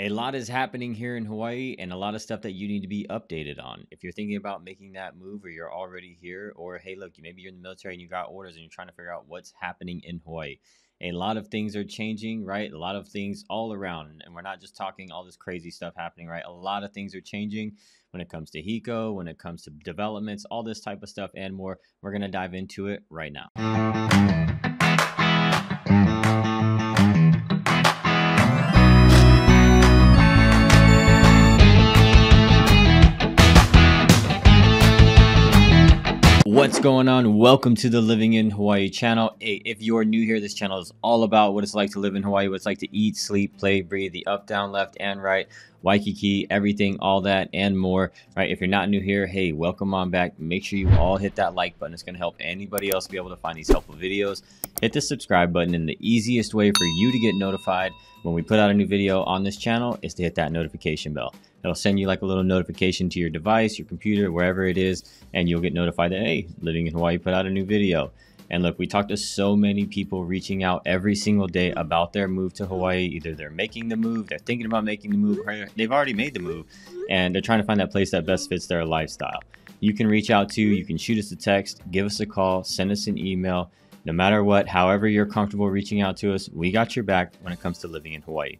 A lot is happening here in Hawaii and a lot of stuff that you need to be updated on. If you're thinking about making that move or you're already here, or hey, look, maybe you're in the military and you got orders and you're trying to figure out what's happening in Hawaii. A lot of things are changing, right? A lot of things all around. And we're not just talking all this crazy stuff happening, right? A lot of things are changing when it comes to HECO, when it comes to developments, all this type of stuff and more. We're going to dive into it right now. Going on? Welcome to the Living in Hawaii channel. Hey, if you're new here, this channel is all about what it's like to live in Hawaii, what it's like to eat, sleep, play, breathe, the up, down, left, and right, Waikiki, everything, all that, and more. Right? If you're not new here, hey, welcome on back. Make sure you all hit that like button. It's going to help anybody else be able to find these helpful videos. Hit the subscribe button, and the easiest way for you to get notified when we put out a new video on this channel is to hit that notification bell. It'll send you like a little notification to your device, your computer, wherever it is, and you'll get notified that, hey, Living in Hawaii put out a new video. And look, we talk to so many people reaching out every single day about their move to Hawaii. Either they're making the move, they're thinking about making the move, or they've already made the move, and they're trying to find that place that best fits their lifestyle. You can reach out to, you can shoot us a text, give us a call, send us an email. No matter what, however you're comfortable reaching out to us, we got your back when it comes to living in Hawaii.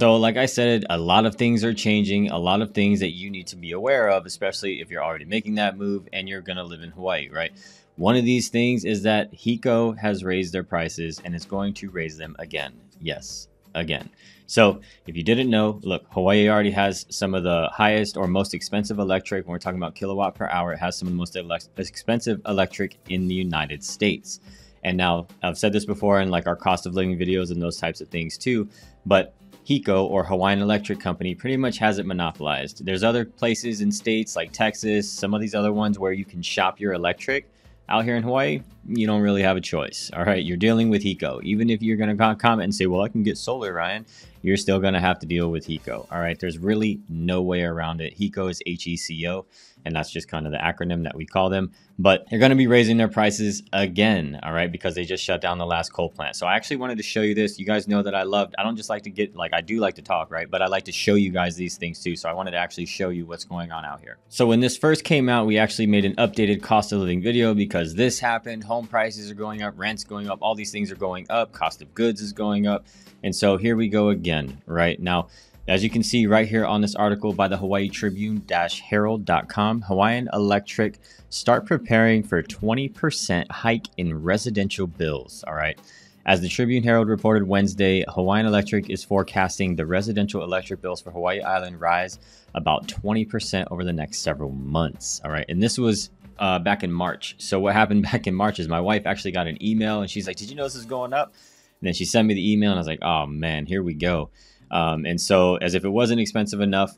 So, like I said, a lot of things are changing, a lot of things that you need to be aware of, especially if you're already making that move and you're going to live in Hawaii, right? One of these things is that HECO has raised their prices and is going to raise them again. Yes, again. So, if you didn't know, look, Hawaii already has some of the highest or most expensive electric. When we're talking about kilowatt per hour, it has some of the most expensive electric in the United States. And now, I've said this before in like our cost of living videos and those types of things too, but HECO or Hawaiian Electric Company pretty much has it monopolized. There's other places in states like Texas, some of these other ones where you can shop your electric. Out here in Hawaii, you don't really have a choice. All right, you're dealing with HECO. Even if you're going to comment and say, well, I can get solar, Ryan, you're still going to have to deal with HECO. All right, there's really no way around it. HECO is H E C O and that's just kind of the acronym that we call them. But they're going to be raising their prices again, all right, because they just shut down the last coal plant. So I actually wanted to show you this. You guys know that I loved, I don't just like to get, like, I do like to talk, right? But I like to show you guys these things too. So I wanted to actually show you what's going on out here. So when this first came out, we actually made an updated cost of living video because this happened. Home prices are going up, rents going up, all these things are going up, cost of goods is going up. And so here we go again, right? Now, as you can see right here on this article by the Hawaii Tribune-Herald.com, Hawaiian Electric start preparing for 20% hike in residential bills. All right. As the Tribune Herald reported Wednesday, Hawaiian Electric is forecasting the residential electric bills for Hawaii Island rise about 20% over the next several months. All right. And this was uh, back in March. So what happened back in March is my wife actually got an email and she's like, Did you know this is going up? And then she sent me the email and I was like, Oh man, here we go. Um, and so, as if it wasn't expensive enough,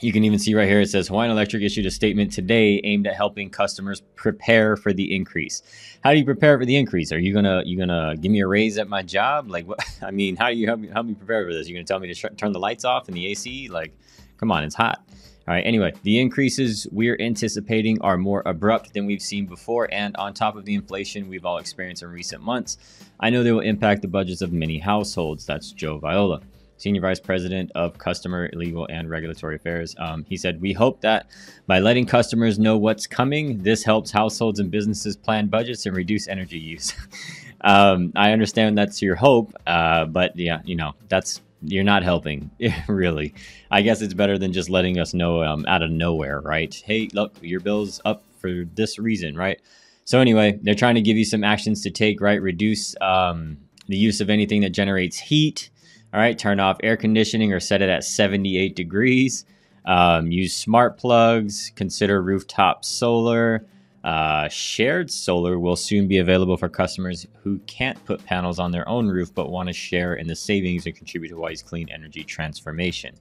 you can even see right here it says Hawaiian Electric issued a statement today aimed at helping customers prepare for the increase. How do you prepare for the increase? Are you gonna you gonna give me a raise at my job? Like what? I mean, how do you help me help me prepare for this? You're gonna tell me to turn the lights off and the AC? Like, come on, it's hot. All right. Anyway, the increases we're anticipating are more abrupt than we've seen before, and on top of the inflation we've all experienced in recent months, I know they will impact the budgets of many households. That's Joe Viola. Senior Vice President of Customer, Legal, and Regulatory Affairs. Um, he said, We hope that by letting customers know what's coming, this helps households and businesses plan budgets and reduce energy use. um, I understand that's your hope, uh, but yeah, you know, that's you're not helping, really. I guess it's better than just letting us know um, out of nowhere, right? Hey, look, your bill's up for this reason, right? So anyway, they're trying to give you some actions to take, right? Reduce um, the use of anything that generates heat, all right, turn off air conditioning or set it at 78 degrees. Um, use smart plugs. Consider rooftop solar. Uh, shared solar will soon be available for customers who can't put panels on their own roof but want to share in the savings and contribute to Hawaii's clean energy transformation.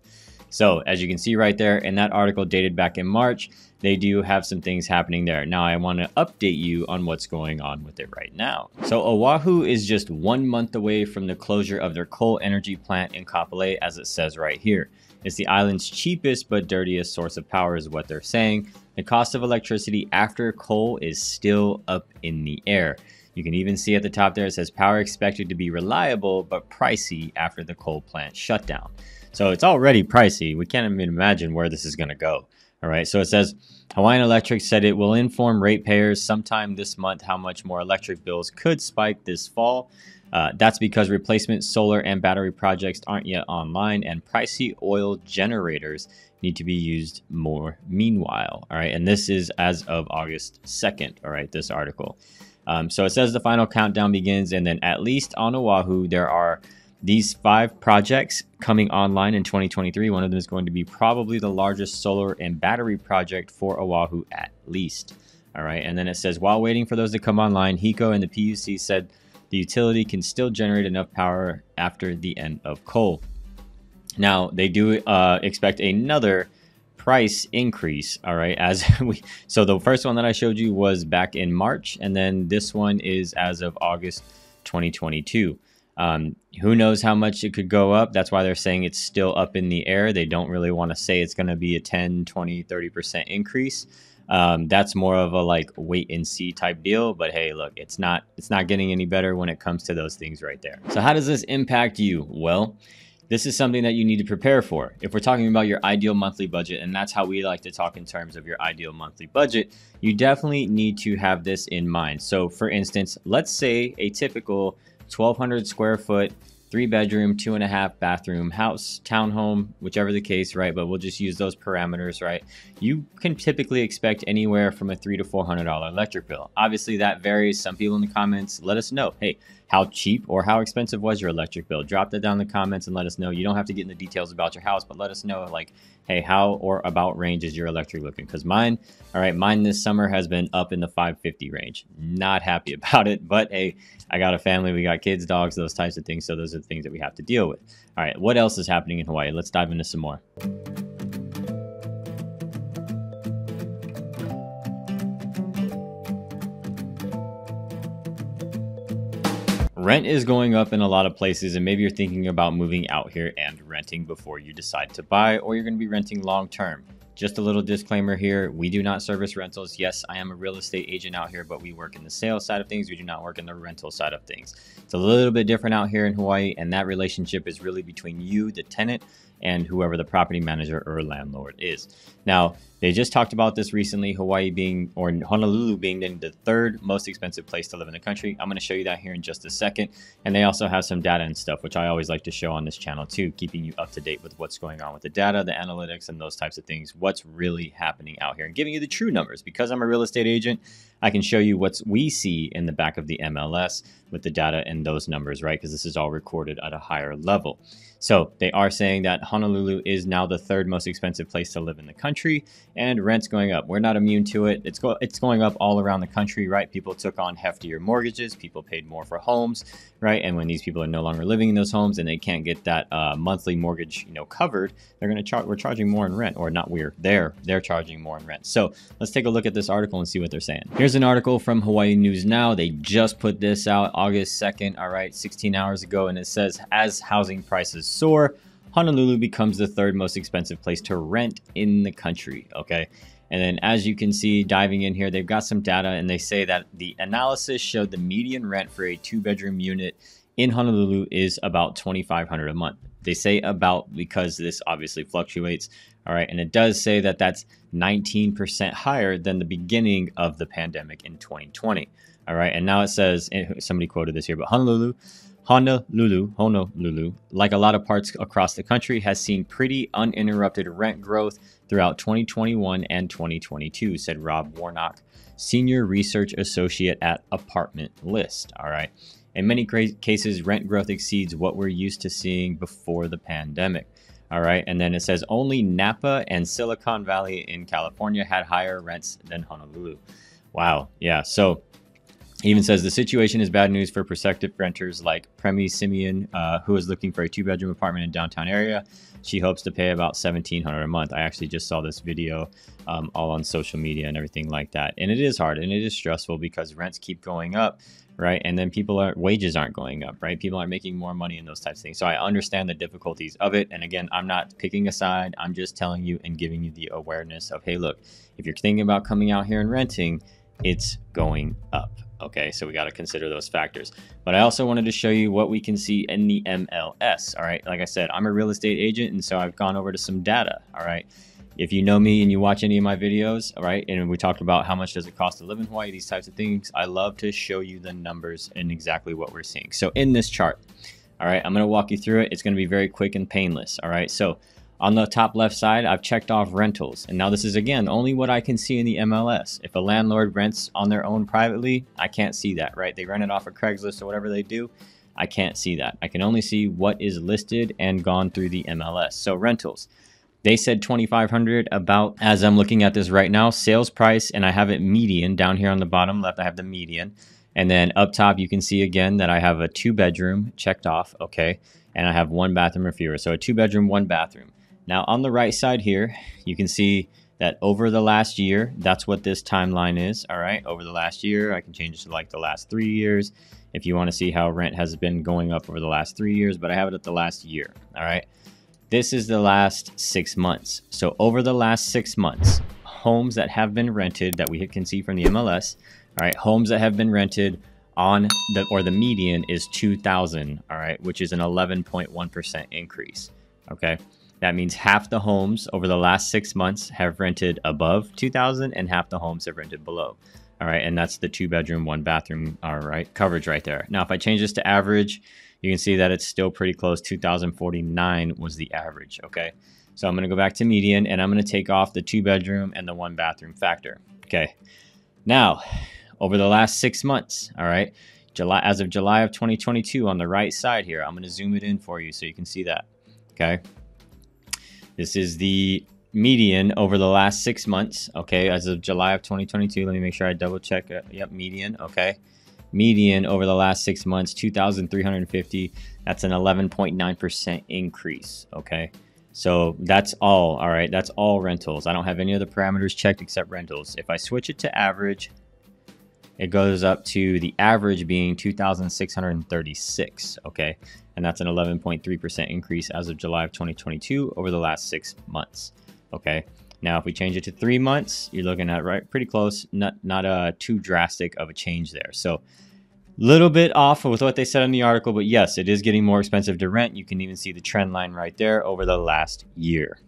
So, as you can see right there in that article dated back in March, they do have some things happening there. Now, I want to update you on what's going on with it right now. So, Oahu is just one month away from the closure of their coal energy plant in Kapolei, as it says right here. It's the island's cheapest but dirtiest source of power, is what they're saying. The cost of electricity after coal is still up in the air. You can even see at the top there it says power expected to be reliable but pricey after the coal plant shutdown. So it's already pricey. We can't even imagine where this is going to go. All right. So it says Hawaiian Electric said it will inform ratepayers sometime this month how much more electric bills could spike this fall. Uh, that's because replacement solar and battery projects aren't yet online, and pricey oil generators need to be used more meanwhile. All right. And this is as of August 2nd. All right. This article. Um, so it says the final countdown begins, and then at least on Oahu, there are these five projects coming online in 2023. One of them is going to be probably the largest solar and battery project for Oahu, at least. All right. And then it says while waiting for those to come online, HECO and the PUC said the utility can still generate enough power after the end of coal. Now, they do uh, expect another price increase. All right. As we, so the first one that I showed you was back in March, and then this one is as of August 2022. Um, who knows how much it could go up? That's why they're saying it's still up in the air. They don't really want to say it's going to be a 10, 20, 30% increase. Um, that's more of a like wait and see type deal. But hey, look, it's not it's not getting any better when it comes to those things right there. So how does this impact you? Well, this is something that you need to prepare for. If we're talking about your ideal monthly budget, and that's how we like to talk in terms of your ideal monthly budget, you definitely need to have this in mind. So, for instance, let's say a typical 1200 square foot three bedroom, two and a half bathroom house, townhome, whichever the case, right? But we'll just use those parameters, right? You can typically expect anywhere from a three to four hundred dollar electric bill. Obviously, that varies. Some people in the comments let us know, hey, how cheap or how expensive was your electric bill? Drop that down in the comments and let us know. You don't have to get in the details about your house, but let us know, like, hey, how or about range is your electric looking? Because mine, all right, mine this summer has been up in the 550 range. Not happy about it, but hey, I got a family, we got kids, dogs, those types of things. So those are the things that we have to deal with. All right, what else is happening in Hawaii? Let's dive into some more. Rent is going up in a lot of places, and maybe you're thinking about moving out here and renting before you decide to buy, or you're going to be renting long term. Just a little disclaimer here we do not service rentals. Yes, I am a real estate agent out here, but we work in the sales side of things. We do not work in the rental side of things. It's a little bit different out here in Hawaii, and that relationship is really between you, the tenant, and whoever the property manager or landlord is. Now, they just talked about this recently Hawaii being, or Honolulu being the third most expensive place to live in the country. I'm going to show you that here in just a second. And they also have some data and stuff, which I always like to show on this channel too, keeping you up to date with what's going on with the data, the analytics, and those types of things, what's really happening out here, and giving you the true numbers. Because I'm a real estate agent, I can show you what we see in the back of the MLS with the data and those numbers, right? Because this is all recorded at a higher level. So they are saying that Honolulu is now the third most expensive place to live in the country, and rent's going up. We're not immune to it. It's go it's going up all around the country, right? People took on heftier mortgages, people paid more for homes, right? And when these people are no longer living in those homes and they can't get that uh, monthly mortgage, you know, covered, they're going to charge. We're charging more in rent, or not we're. They're they're charging more in rent. So let's take a look at this article and see what they're saying. Here's an article from Hawaii News Now. They just put this out August 2nd. All right, 16 hours ago, and it says as housing prices soar, Honolulu becomes the third most expensive place to rent in the country. Okay. And then, as you can see, diving in here, they've got some data and they say that the analysis showed the median rent for a two bedroom unit in Honolulu is about 2500 a month. They say about because this obviously fluctuates. All right. And it does say that that's 19% higher than the beginning of the pandemic in 2020. All right. And now it says, somebody quoted this here, but Honolulu Honolulu, Honolulu, like a lot of parts across the country, has seen pretty uninterrupted rent growth throughout 2021 and 2022, said Rob Warnock, Senior Research Associate at Apartment List. All right. In many cases, rent growth exceeds what we're used to seeing before the pandemic. All right. And then it says only Napa and Silicon Valley in California had higher rents than Honolulu. Wow. Yeah. So He even says the situation is bad news for prospective renters like Premi Simeon, uh, who is looking for a two bedroom apartment in downtown area. She hopes to pay about seventeen hundred a month. I actually just saw this video um, all on social media and everything like that, and it is hard and it is stressful because rents keep going up, right? And then people are wages aren't going up, right? People aren't making more money in those types of things. So I understand the difficulties of it. And again, I'm not picking a side. I'm just telling you and giving you the awareness of, hey, look, if you're thinking about coming out here and renting, it's going up. Okay, so we got to consider those factors. But I also wanted to show you what we can see in the MLS. All right, like I said, I'm a real estate agent, and so I've gone over to some data. All right, if you know me and you watch any of my videos, all right, and we talked about how much does it cost to live in Hawaii, these types of things, I love to show you the numbers and exactly what we're seeing. So in this chart, all right, I'm going to walk you through it. It's going to be very quick and painless. All right, so on the top left side, I've checked off rentals. And now this is again only what I can see in the MLS. If a landlord rents on their own privately, I can't see that, right? They rent it off of Craigslist or whatever they do. I can't see that. I can only see what is listed and gone through the MLS. So rentals. They said 2500 about as I'm looking at this right now, sales price and I have it median down here on the bottom left I have the median. And then up top you can see again that I have a two bedroom checked off, okay? And I have one bathroom or fewer. So a two bedroom, one bathroom. Now on the right side here, you can see that over the last year, that's what this timeline is. All right, over the last year, I can change it to like the last three years if you want to see how rent has been going up over the last three years, but I have it at the last year. All right, this is the last six months. So over the last six months, homes that have been rented that we can see from the MLS, all right, homes that have been rented on the or the median is 2,000, all right, which is an 11.1% increase. Okay. That means half the homes over the last six months have rented above 2,000 and half the homes have rented below. All right, and that's the two bedroom, one bathroom, all right, coverage right there. Now, if I change this to average, you can see that it's still pretty close. 2,049 was the average, okay? So I'm gonna go back to median and I'm gonna take off the two bedroom and the one bathroom factor, okay? Now, over the last six months, all right, July as of July of 2022 on the right side here, I'm gonna zoom it in for you so you can see that, okay? This is the median over the last six months. Okay, as of July of 2022. Let me make sure I double check. Uh, yep, median. Okay, median over the last six months, 2,350. That's an 11.9% increase. Okay, so that's all. All right, that's all rentals. I don't have any other parameters checked except rentals. If I switch it to average, it goes up to the average being 2,636. Okay, and that's an 11.3% increase as of July of 2022 over the last six months. Okay. Now, if we change it to three months, you're looking at right pretty close, not not uh, too drastic of a change there. So, little bit off with what they said in the article, but yes, it is getting more expensive to rent. You can even see the trend line right there over the last year.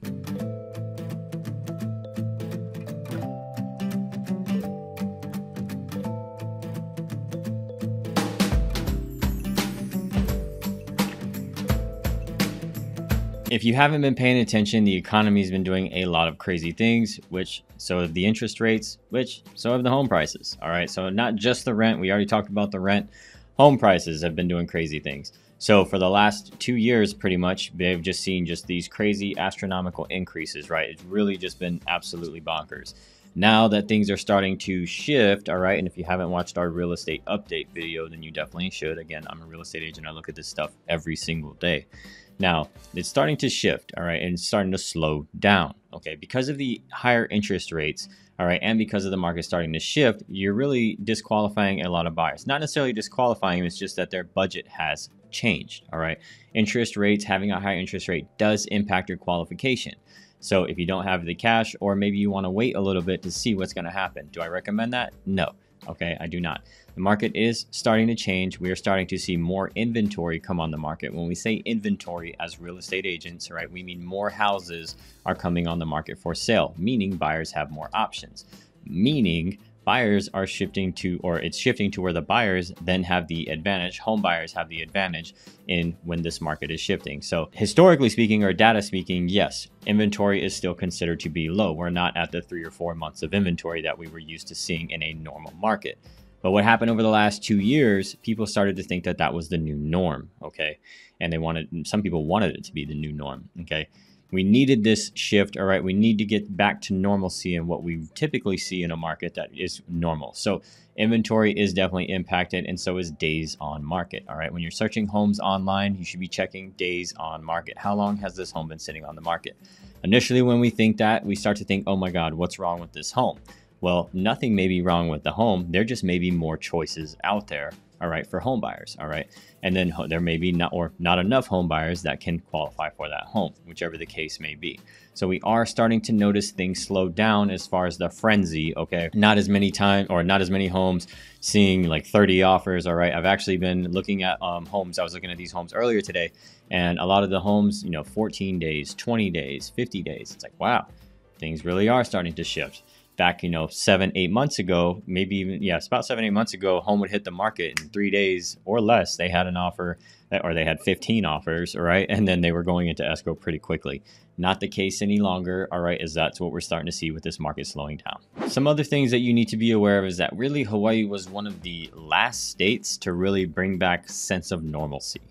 If you haven't been paying attention, the economy's been doing a lot of crazy things, which so have the interest rates, which so have the home prices. All right. So not just the rent. We already talked about the rent. Home prices have been doing crazy things. So for the last two years, pretty much, they've just seen just these crazy astronomical increases, right? It's really just been absolutely bonkers. Now that things are starting to shift, all right, and if you haven't watched our real estate update video, then you definitely should. Again, I'm a real estate agent. I look at this stuff every single day. Now, it's starting to shift, all right, and it's starting to slow down, okay? Because of the higher interest rates, all right, and because of the market starting to shift, you're really disqualifying a lot of buyers. Not necessarily disqualifying them, it's just that their budget has changed, all right? Interest rates, having a higher interest rate does impact your qualification. So if you don't have the cash, or maybe you want to wait a little bit to see what's going to happen, do I recommend that? No. Okay, I do not. The market is starting to change. We are starting to see more inventory come on the market. When we say inventory as real estate agents, right, we mean more houses are coming on the market for sale, meaning buyers have more options, meaning buyers are shifting to, or it's shifting to where the buyers then have the advantage. Home buyers have the advantage in when this market is shifting. So, historically speaking, or data speaking, yes, inventory is still considered to be low. We're not at the three or four months of inventory that we were used to seeing in a normal market. But what happened over the last two years, people started to think that that was the new norm. Okay. And they wanted, some people wanted it to be the new norm. Okay. We needed this shift. All right. We need to get back to normalcy and what we typically see in a market that is normal. So inventory is definitely impacted and so is days on market. All right. When you're searching homes online, you should be checking days on market. How long has this home been sitting on the market? Initially, when we think that, we start to think, oh my God, what's wrong with this home? Well, nothing may be wrong with the home. There just may be more choices out there all right, for home buyers, all right. And then there may be not or not enough home buyers that can qualify for that home, whichever the case may be. So we are starting to notice things slow down as far as the frenzy, okay? Not as many time or not as many homes seeing like 30 offers, all right. I've actually been looking at um, homes. I was looking at these homes earlier today, and a lot of the homes, you know, 14 days, 20 days, 50 days. It's like, wow, things really are starting to shift back, you know, seven, eight months ago, maybe even, yes, about seven, eight months ago, home would hit the market in three days or less. They had an offer eh, or they had 15 offers, right? And then they were going into escrow pretty quickly. Not the case any longer, all right, is that's what we're starting to see with this market slowing down. Some other things that you need to be aware of is that really Hawaii was one of the last states to really bring back sense of normalcy.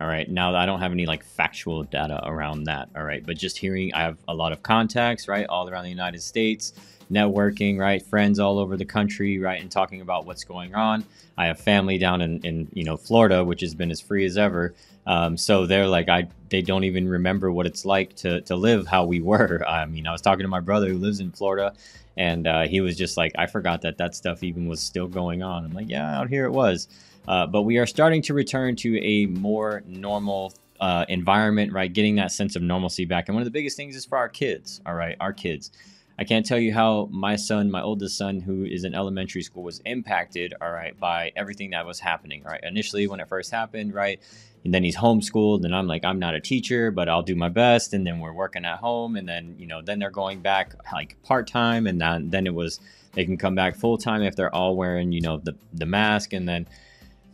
All right. Now I don't have any like factual data around that. All right. But just hearing, I have a lot of contacts, right, all around the United States networking, right? Friends all over the country, right? And talking about what's going on. I have family down in, in you know, Florida, which has been as free as ever. Um, so they're like, I, they don't even remember what it's like to, to live how we were. I mean, I was talking to my brother who lives in Florida and uh, he was just like, I forgot that that stuff even was still going on. I'm like, yeah, out here it was. Uh, but we are starting to return to a more normal uh, environment, right? Getting that sense of normalcy back. And one of the biggest things is for our kids, all right? Our kids. I can't tell you how my son, my oldest son, who is in elementary school, was impacted, all right, by everything that was happening, right? Initially, when it first happened, right? And then he's homeschooled, and I'm like, I'm not a teacher, but I'll do my best. And then we're working at home, and then, you know, then they're going back like part time, and then, then it was they can come back full time if they're all wearing, you know, the, the mask. And then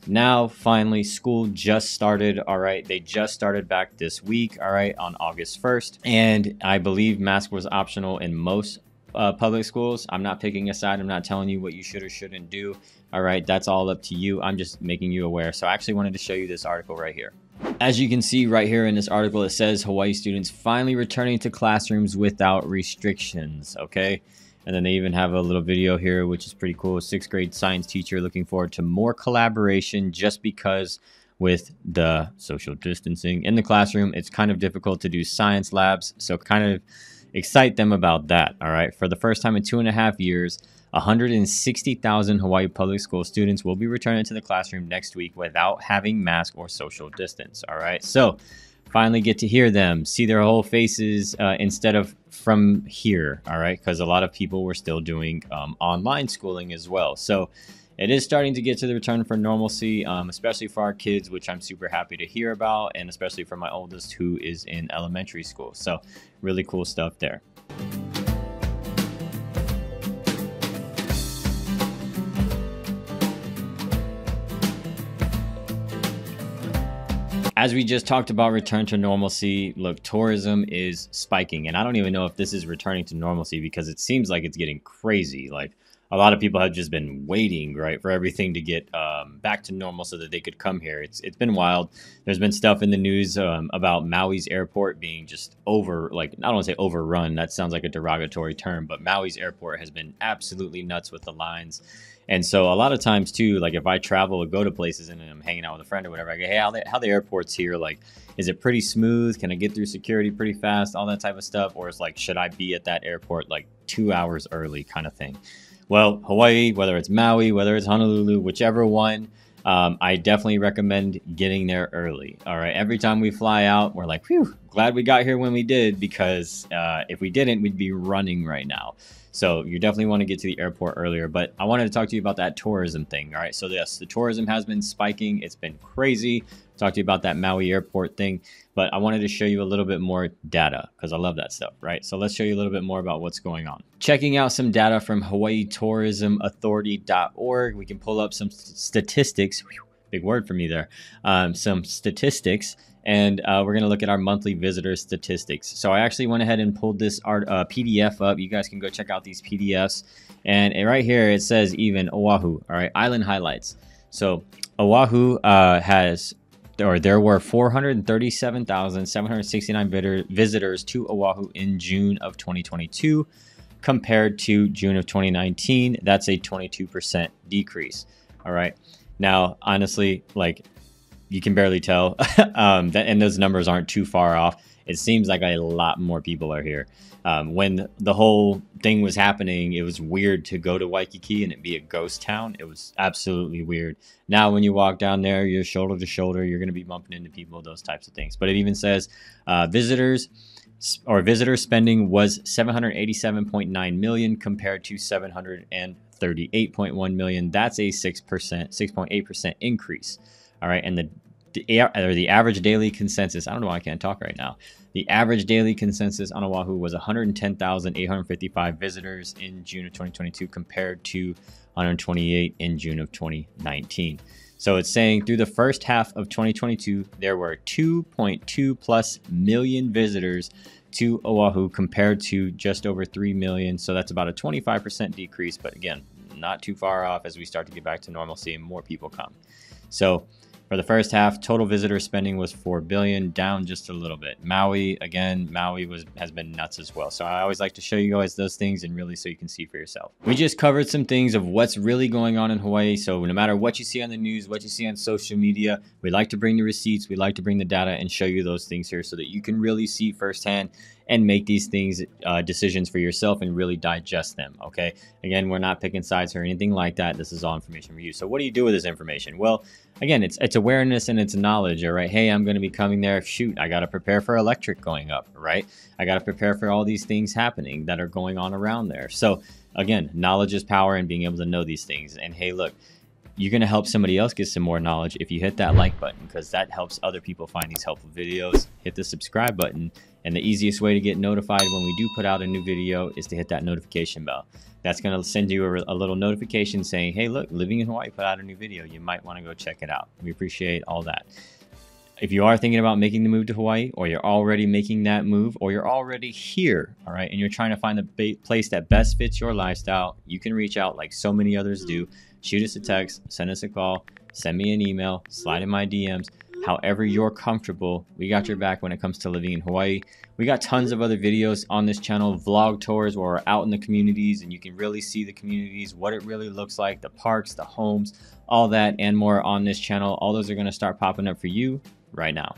now finally school just started. All right they just started back this week all right on august 1st and i believe mask was optional in most uh, public schools. I'm not picking a side. I'm not telling you what you should or shouldn't do. All right that's all up to you. I'm just making you aware. So i actually wanted to show you this article right here. As you can see right here in this article it says hawaii students finally returning to classrooms without restrictions okay and then they even have a little video here, which is pretty cool. Sixth grade science teacher looking forward to more collaboration just because with the social distancing in the classroom, it's kind of difficult to do science labs. So kind of excite them about that. All right. For the first time in two and a half years, 160,000 Hawaii public school students will be returning to the classroom next week without having mask or social distance. All right. So finally get to hear them, see their whole faces uh, instead of from here. All right, because a lot of people were still doing um, online schooling as well. So it is starting to get to the return for normalcy, um, especially for our kids, which I'm super happy to hear about, and especially for my oldest who is in elementary school. So really cool stuff there. As we just talked about return to normalcy, look, tourism is spiking. And I don't even know if this is returning to normalcy because it seems like it's getting crazy. Like a lot of people have just been waiting, right, for everything to get um, back to normal so that they could come here. It's it's been wild. There's been stuff in the news um, about Maui's airport being just over, like I don't want to say overrun. That sounds like a derogatory term, but Maui's airport has been absolutely nuts with the lines and so a lot of times too, like if I travel or go to places and I'm hanging out with a friend or whatever, I go, hey, how the, how the airport's here? Like, is it pretty smooth? Can I get through security pretty fast? All that type of stuff. Or it's like, should I be at that airport like two hours early kind of thing? Well, Hawaii, whether it's Maui, whether it's Honolulu, whichever one, um, I definitely recommend getting there early. All right. Every time we fly out, we're like, whew, glad we got here when we did because uh, if we didn't, we'd be running right now. So you definitely want to get to the airport earlier. But I wanted to talk to you about that tourism thing. All right. So yes, the tourism has been spiking. It's been crazy. Talk to you about that Maui airport thing. But I wanted to show you a little bit more data because I love that stuff, right? So let's show you a little bit more about what's going on. Checking out some data from Hawaii Tourism Authority.org. We can pull up some statistics. Big word for me there. Um, some statistics and uh, we're going to look at our monthly visitor statistics. So I actually went ahead and pulled this art, uh, PDF up. You guys can go check out these PDFs. And right here it says even Oahu, all right, island highlights. So Oahu uh, has or there were 437,769 visitors to Oahu in June of 2022 compared to June of 2019. That's a 22% decrease. All right. Now, honestly, like you can barely tell, um, that, and those numbers aren't too far off. It seems like a lot more people are here. Um, when the whole thing was happening, it was weird to go to Waikiki and it be a ghost town. It was absolutely weird. Now, when you walk down there, you're shoulder to shoulder, you're going to be bumping into people, those types of things. But it even says uh, visitors or visitor spending was 787.9 million compared to 738.1 million. That's a 6%, 6.8% increase. All right. And the, the, or the average daily consensus, I don't know why I can't talk right now. The average daily consensus on Oahu was 110,855 visitors in June of 2022 compared to 128 in June of 2019. So it's saying through the first half of 2022, there were 2.2 plus million visitors to Oahu compared to just over 3 million. So that's about a 25% decrease. But again, not too far off as we start to get back to normalcy and more people come. So for the first half, total visitor spending was 4 billion, down just a little bit. Maui, again, Maui was has been nuts as well. So I always like to show you guys those things and really so you can see for yourself. We just covered some things of what's really going on in Hawaii. So no matter what you see on the news, what you see on social media, we like to bring the receipts, we like to bring the data and show you those things here so that you can really see firsthand and make these things uh, decisions for yourself and really digest them. Okay. Again, we're not picking sides or anything like that. This is all information for you. So what do you do with this information? Well, again, it's it's awareness and it's knowledge. All right. Hey, I'm going to be coming there. Shoot, I got to prepare for electric going up. Right. I got to prepare for all these things happening that are going on around there. So again, knowledge is power and being able to know these things. And hey, look you're going to help somebody else get some more knowledge if you hit that like button because that helps other people find these helpful videos. Hit the subscribe button and the easiest way to get notified when we do put out a new video is to hit that notification bell. That's going to send you a, a, little notification saying, hey, look, Living in Hawaii put out a new video. You might want to go check it out. We appreciate all that. If you are thinking about making the move to Hawaii, or you're already making that move, or you're already here, all right, and you're trying to find the place that best fits your lifestyle, you can reach out like so many others do. Shoot us a text, send us a call, send me an email, slide in my DMs however you're comfortable. We got your back when it comes to living in Hawaii. We got tons of other videos on this channel, vlog tours where we're out in the communities and you can really see the communities, what it really looks like, the parks, the homes, all that and more on this channel. All those are going to start popping up for you right now.